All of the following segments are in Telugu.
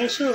యేసు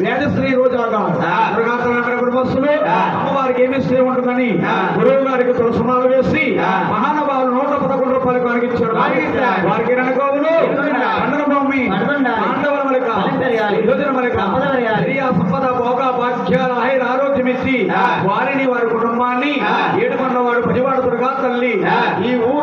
వేదశ్రీ రోజా గారు అమ్మవారికి ఏమి స్త్రీ ఉంటుందని గురువు గారికి తులసమాలు వేసి మహానుభావులు నూట పదకొండు రూపాయలు వారికి వారికి అనుకోవులు పండుగభూమి పాండవుల సంపద భోగ భాగ్యాల ఆయుర ఆరోగ్యం ఇచ్చి వారిని వారి కుటుంబాన్ని ఏడుకొండవాడు పదివాడు దుర్గా తల్లి ఈ ఊరు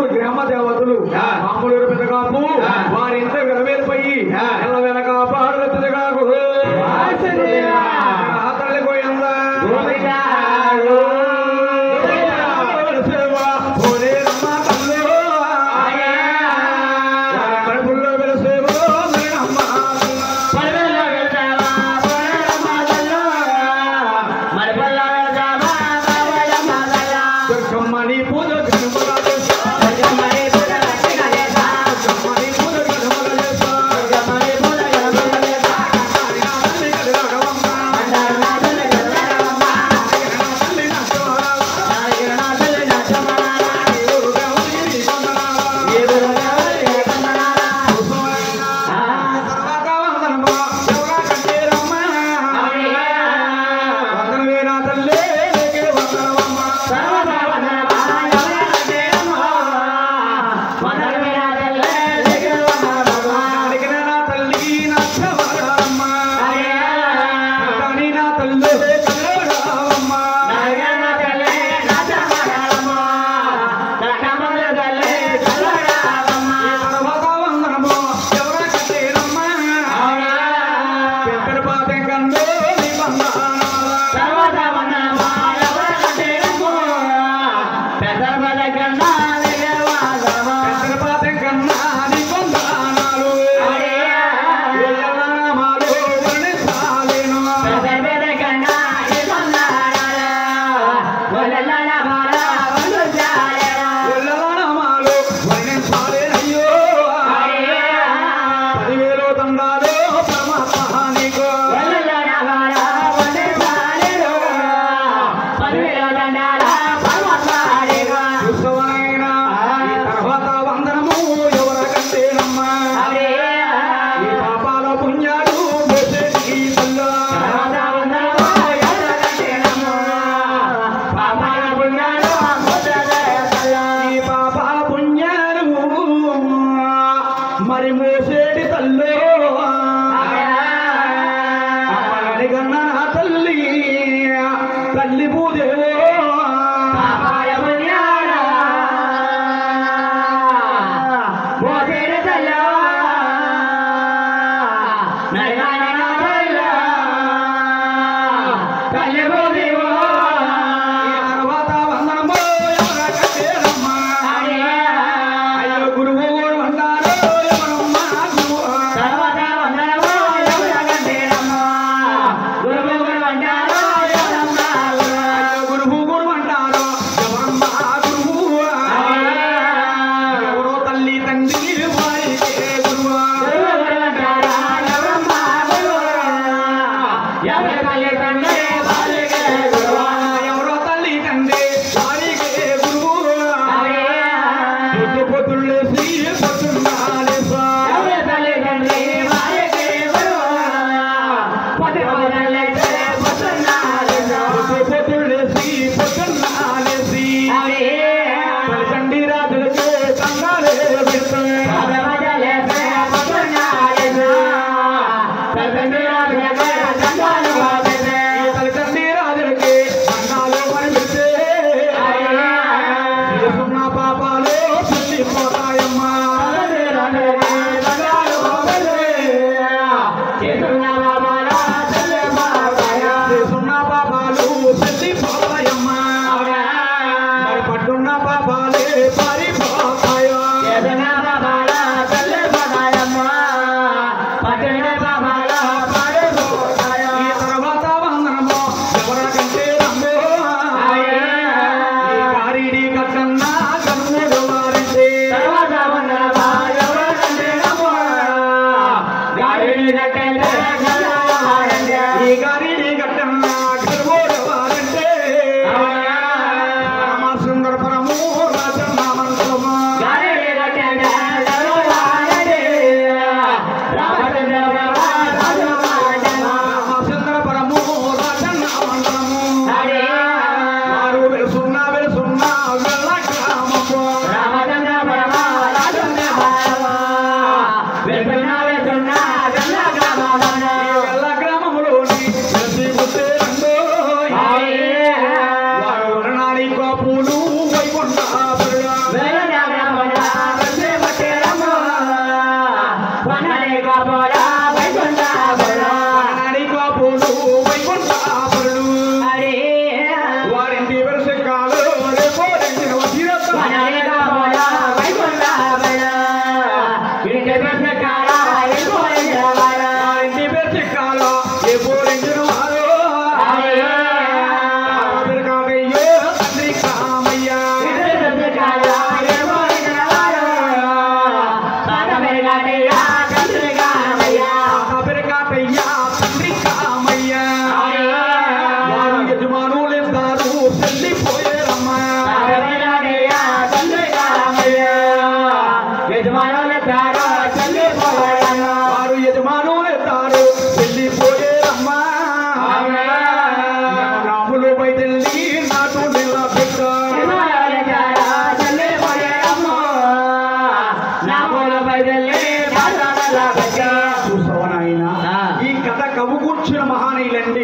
ఈ కథ కవుకూర్చిన మహానీయులండి.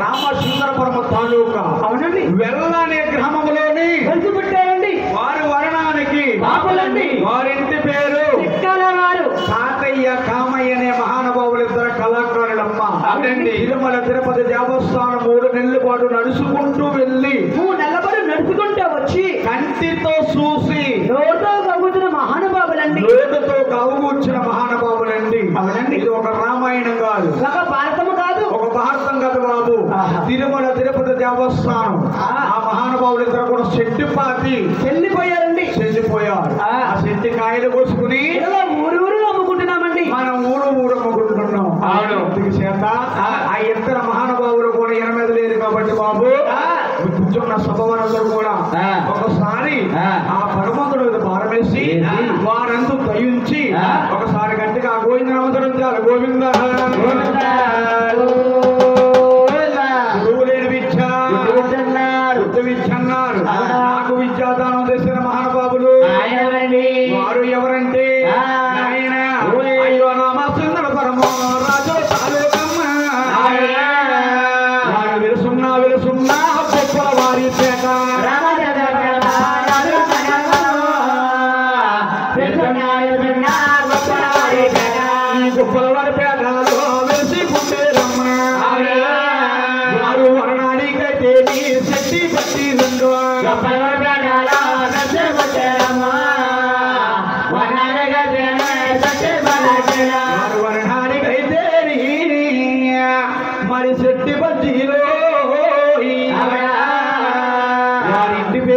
రామ సుందర పరమ తాలూకా ఆ. మహానుభావులు ఇద్దరు కూడా చెట్టు పాతి చెల్లిపోయారండి చెల్లిపోయారు ఆ. చెట్టు కాయలు కోసుకుని అమ్ముకుంటున్నామండి. మనం ఊరు ఊరు అమ్ముకుంటున్నాం. చేత. ఆ. ఇద్దరు మహానుభావులు కూడా ఎనమీద లేదు కాబట్టి బాబు కూర్చున్న సభవారందరూ కూడా ఒకసారి ఆ. పరమంతుడు మీద భారమేసి వారందరూ దయించి ఒకసారి గట్టిగా గోవింద నమస్కరించాలి గోవింద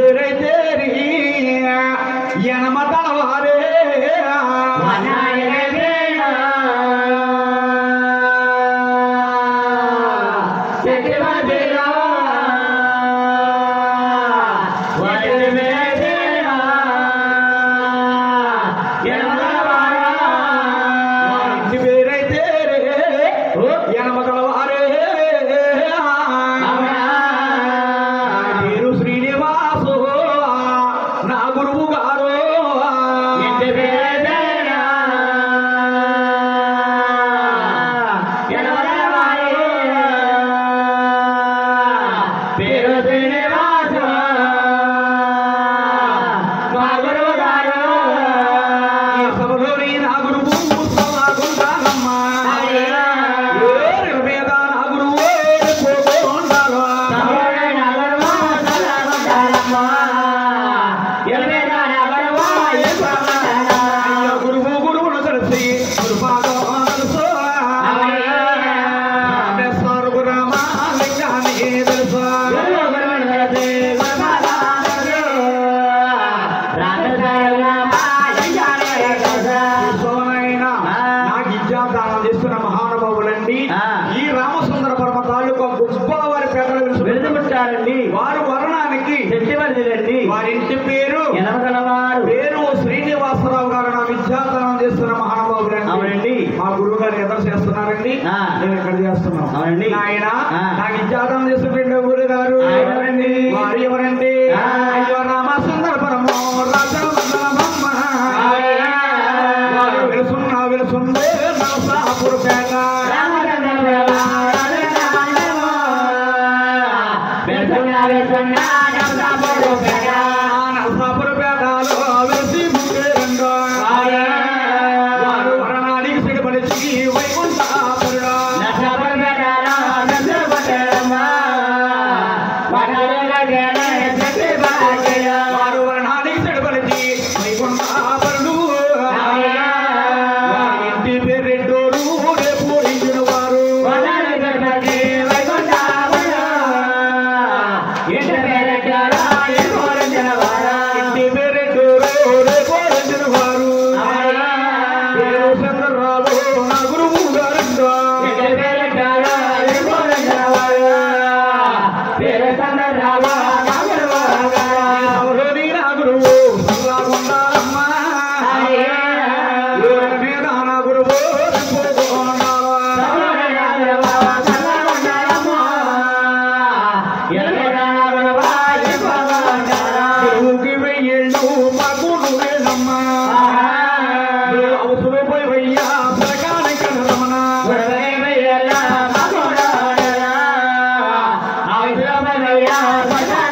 Pereira. Amen. ఆ भैया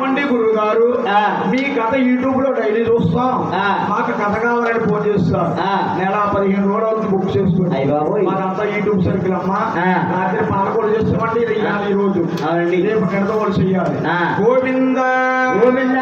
ఏమండి గురువు గారు. మీ కథ యూట్యూబ్లో డైలీ చూస్తాం. మాకు కథ కావాలని ఫోన్ చేస్తాం. నెల పదిహేను రోజులు అవుతుంది బుక్ చేసుకోండి. మాదంతా యూట్యూబ్ సర్కిల్ అమ్మా. రాత్రి ఇది ఇవ్వాలి ఈ రోజు రేపు గంట వాళ్ళు చెయ్యాలి. గోవింద గోవింద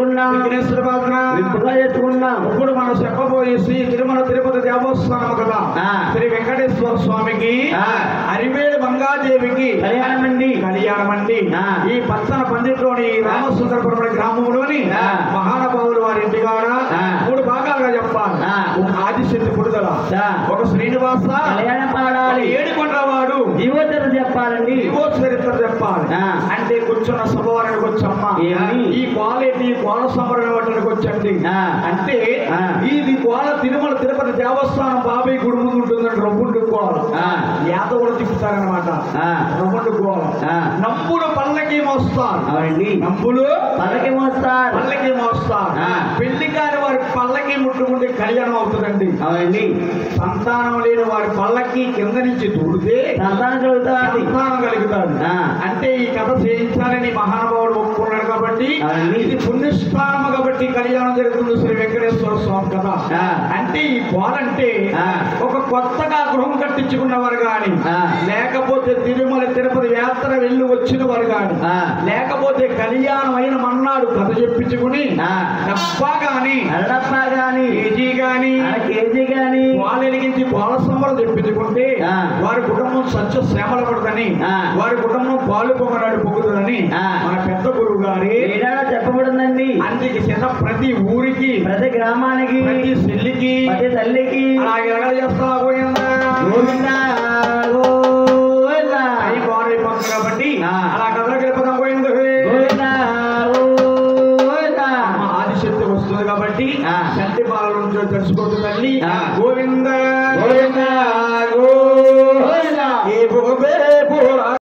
చెప్పుకున్నాం విఘ్నేశ్వర విప్పుగా చెప్పుకున్నాం ఇప్పుడు మనం చెప్పబోయే శ్రీ తిరుమల తిరుపతి దేవస్థానం కదా. శ్రీ వెంకటేశ్వర స్వామికి. అరివేడు మంగాదేవికి కళ్యాణం అండి కళ్యాణం అండి. ఈ పచ్చన పందిట్లోని రామసుందరపురం గ్రామంలోని. మహానుభావులు వారి ఇంటికాడ ఆ. మూడు భాగాలుగా చెప్పాలి. ఒక ఆదిశక్తి పుడుదల. ఒక శ్రీనివాస కళ్యాణం పాడాలి ఏడుకొండవాడు జీవోత్తరం చెప్పాలండి ఇవో చరిత్ర చెప్పాలి ఆ. అంటే కూర్చున్న సభవారికి వచ్చమ్మ? ఈ క్వాలిటీ కోల సంబరం వాటికి వచ్చండి. అంటే. ఇది కోల తిరుమల తిరుపతి దేవస్థానం బాబాయ్ గుడి ముందు ఉంటుందండి రొమ్ముండు కోల కూడా తిప్పుతారనమాట. రొమ్ముండు కోల ఆ. పల్లకి మోస్తారు. నంబులు పల్లకి మోస్తారు. పల్లకి మోస్తారు. పెళ్ళి కాని వారి పల్లకి ముట్టుకుంటే కళ్యాణం అవుతుందండి. అవునండి. సంతానం లేని వారి పల్లకి కింద నుంచి దూడితే సంతానం కలుగుతుంది సంతానం కలుగుతాడు. అంటే ఈ కథ చేయించాలని మహానుభావుడు కాబట్టి. ఇది పుణ్యస్థానం కాబట్టి కళ్యాణం జరుగుతుంది శ్రీ వెంకటేశ్వర స్వామి ఆ. అంటే ఈ కోలంటే ఆ. ఒక కొత్తగా గృహం కట్టించుకున్నవారు గాని ఆ. లేకపోతే తిరుమల తిరుపతి యాత్ర వెళ్ళి వచ్చిన వారు గాని ఆ. లేకపోతే కళ్యాణం అయిన మన్నాడు కథ చెప్పించుకుని. డబ్బా గాని గాని కేజీ గాని కేజీ గాని పాలు పాల సంబరం తెప్పించుకుంటే. వారి కుటుంబం సత్య శ్యామల పడుతుంది ఆ. వారి కుటుంబం పాలు పొంగనాడు పొంగుతుందని గారి ఏడాడో చెప్పబడిందండి? అందుకే చిన్న ప్రతి ఊరికి ప్రతి గ్రామానికి ప్రతి చెల్లికి ప్రతి తల్లికి